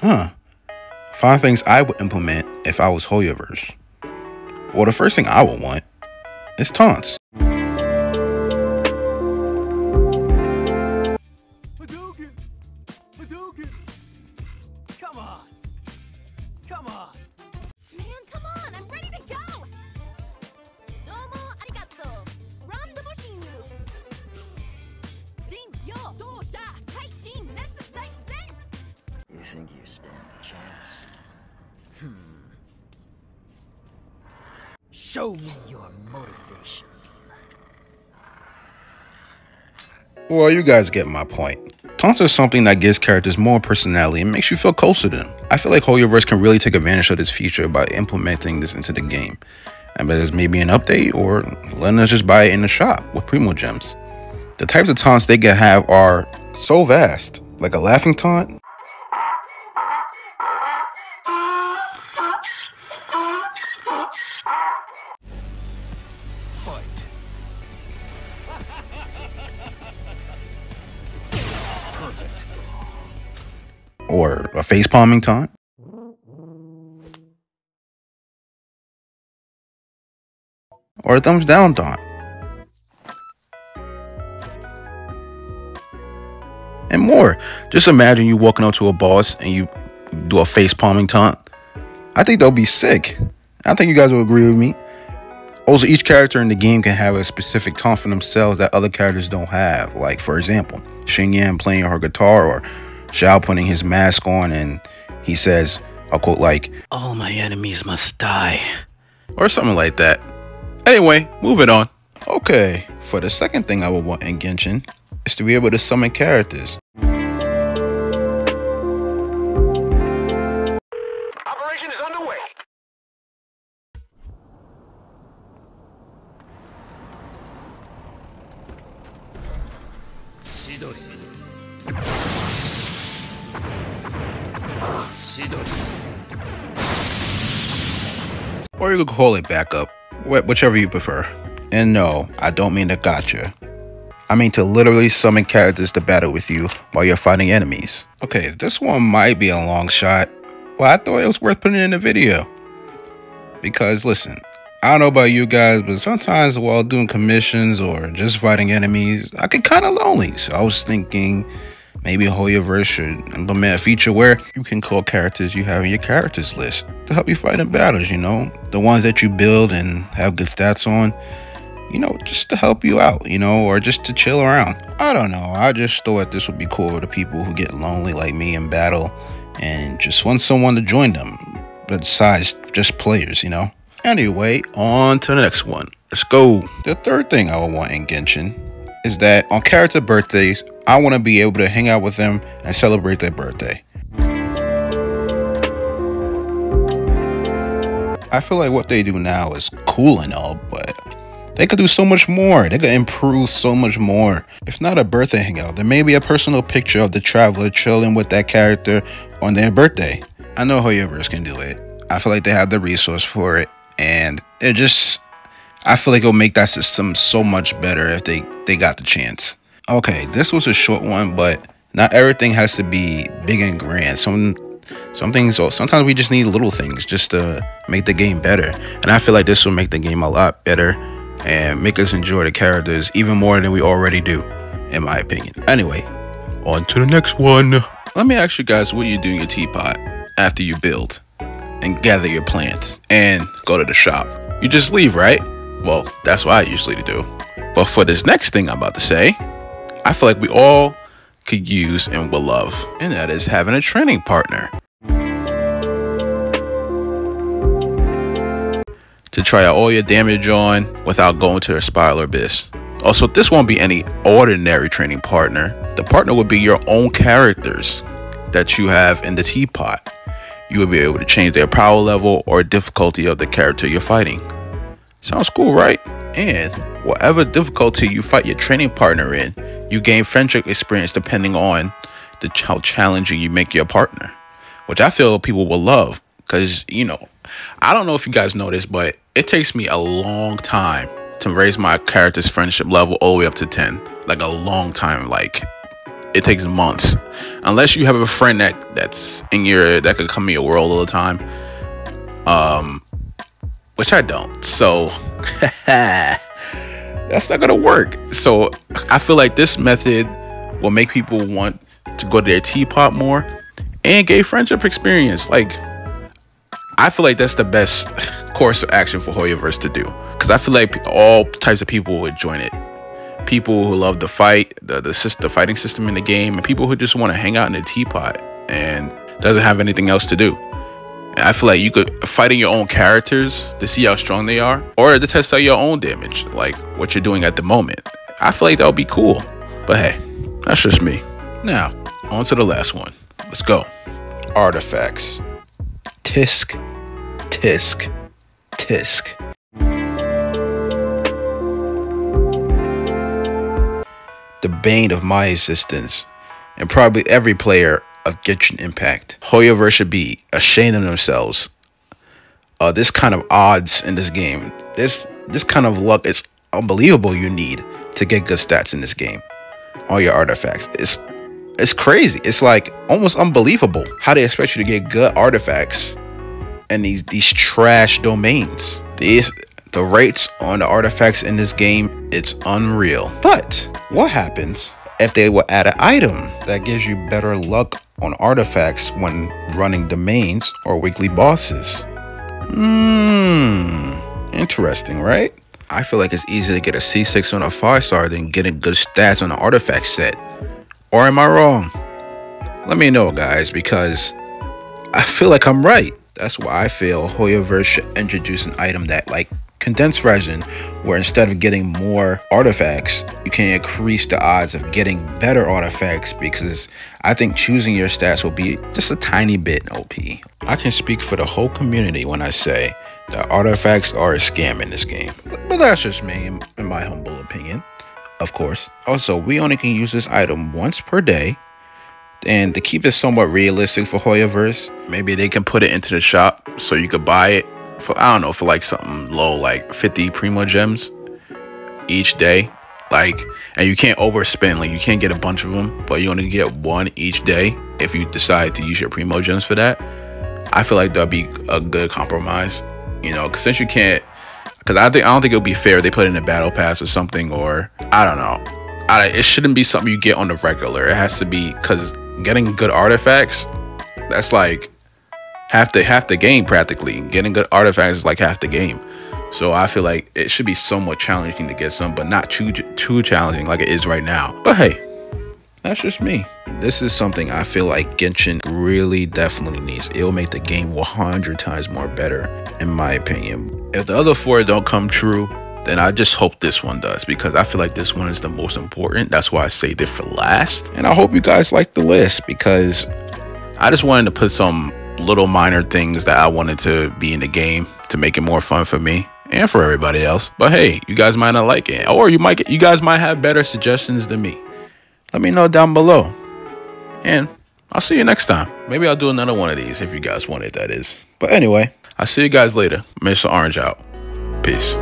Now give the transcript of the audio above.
Huh. Five things I would implement if I was Hoyoverse. Well, the first thing I would want is taunts. Hadouken! Hadouken! Come on! Come on! Think you stand a chance? Hmm. Show me your motivation. Well, you guys get my point. Taunts are something that gives characters more personality and makes you feel closer to them. I feel like Hoyoverse can really take advantage of this feature by implementing this into the game. And whether it's maybe an update or letting us just buy it in the shop with Primogems. The types of taunts they can have are so vast, like a laughing taunt, a face palming taunt, or a thumbs down taunt. And more. Just imagine you walking up to a boss and you do a face palming taunt. I think they'll be sick. I think you guys will agree with me. Also, each character in the game can have a specific taunt for themselves that other characters don't have. Like, for example, Xinyan playing her guitar or Xiao putting his mask on and he says, I'll quote like, All my enemies must die. or something like that. Anyway, moving on. Okay, for the second thing I would want in Genshin is to be able to summon characters. Or you could call it backup, wh- whichever you prefer. And no, I don't mean to gotcha. I mean to literally summon characters to battle with you while you're fighting enemies. Okay, this one might be a long shot. Well, I thought it was worth putting in the video. Because listen, I don't know about you guys, but sometimes while doing commissions or just fighting enemies, I get kind of lonely. So I was thinking maybe a Hoyoverse should implement a feature where you can call characters you have in your characters list to help you fight in battles, you know? The ones that you build and have good stats on, you know, just to help you out, you know, or just to chill around. I don't know. I just thought this would be cool for the people who get lonely like me in battle and just want someone to join them besides just players, you know? Anyway, on to the next one. Let's go. The third thing I would want in Genshin is that on character birthdays, I want to be able to hang out with them and celebrate their birthday. I feel like what they do now is cool and all, but they could do so much more. They could improve so much more. If not a birthday hangout, there may be a personal picture of the traveler chilling with that character on their birthday. I know Hoyoverse can do it. I feel like they have the resource for it, and it just I feel like it'll make that system so much better if they they got the chance. Okay, this was a short one, but not everything has to be big and grand. Some some things sometimes we just need little things just to make the game better. And I feel like this will make the game a lot better and make us enjoy the characters even more than we already do, in my opinion. Anyway, on to the next one. Let me ask you guys what you do in your teapot after you build and gather your plants and go to the shop. You just leave, right? Well, that's what I usually do. But for this next thing I'm about to say, I feel like we all could use and will love, and that is having a training partner. To try out all your damage on without going to a spiral abyss. Also, this won't be any ordinary training partner. The partner would be your own characters that you have in the teapot. You will be able to change their power level or difficulty of the character you're fighting. Sounds cool, right? And whatever difficulty you fight your training partner in, you gain friendship experience depending on the how challenging you make your partner, which I feel people will love because you know, I don't know if you guys know this, but it takes me a long time to raise my character's friendship level all the way up to 10. Like a long time, like it takes months. Unless you have a friend that that's in your that could come in your world all the time. Um which I don't. So that's not gonna work. So I feel like this method will make people want to go to their teapot more and gay friendship experience. Like I feel like that's the best course of action for Hoyoverse to do. Cause I feel like all types of people would join it. People who love the fight, the the, the fighting system in the game, and people who just want to hang out in a teapot and doesn't have anything else to do. I feel like you could fighting your own characters to see how strong they are, or to test out your own damage, like what you're doing at the moment. I feel like that would be cool. But hey, that's just me. Now, on to the last one. Let's go. Artifacts. Tisk. Tisk. Tisk. The bane of my existence, and probably every player of Genshin Impact. Hoyoverse should be ashamed of themselves. Uh, this kind of odds in this game, this this kind of luck, it's unbelievable. You need to get good stats in this game. All your artifacts, it's it's crazy. It's like almost unbelievable how they expect you to get good artifacts and these these trash domains. These the rates on the artifacts in this game, it's unreal. But what happens if they will add an item that gives you better luck on artifacts when running domains or weekly bosses? Hmm, interesting, right? I feel like it's easier to get a C6 on a 5 star than getting good stats on an artifact set. Or am I wrong? Let me know, guys, because I feel like I'm right. That's why I feel Hoyoverse should introduce an item that, like condensed resin, where instead of getting more artifacts, you can increase the odds of getting better artifacts because I think choosing your stats will be just a tiny bit OP. I can speak for the whole community when I say that artifacts are a scam in this game. But that's just me, in my humble opinion of course. Also, we only can use this item once per day. And to keep it somewhat realistic for Hoyoverse, Maybe they can put it into the shop so you could buy it for I don't know for like something low, like 50 primogems each day. Like, and you can't overspend. Like, you can't get a bunch of them, but you only get one each day if you decide to use your primogems for that. I feel like that'd be a good compromise. You know, 'cause since you can't, because I think I don't think it would be fair they put in a battle pass or something, or I don't know. I, it shouldn't be something you get on the regular. It has to be because getting good artifacts, that's like half the half the game practically. Getting good artifacts is like half the game. So I feel like it should be somewhat challenging to get some, but not too too challenging like it is right now. But hey, that's just me. this is something I feel like Genshin really definitely needs. It'll make the game 100 times more better, in my opinion. If the other four don't come true, then I just hope this one does because I feel like this one is the most important. That's why I saved it for last. And I hope you guys like the list because I just wanted to put some little minor things that I wanted to be in the game to make it more fun for me and for everybody else. But hey, you guys might not like it, or you might you guys might have better suggestions than me. Let me know down below, and I'll see you next time. Maybe I'll do another one of these if you guys want it. That is. but anyway, I'll see you guys later. Mr. Orange out. Peace.